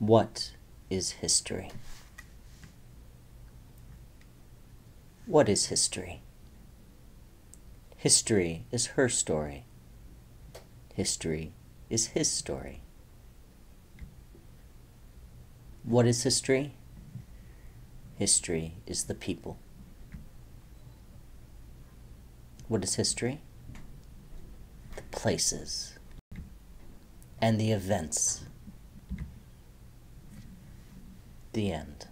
What is history? What is history? History is her story. History is his story. What is history? History is the people. What is history? The places and the events. The end.